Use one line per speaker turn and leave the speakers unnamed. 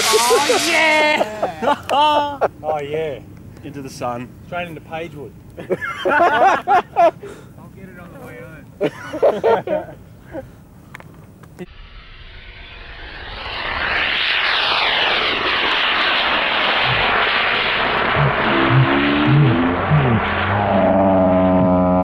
oh yeah!
oh yeah.
Into the sun.
Straight into Pagewood.
I'll get it on the way home.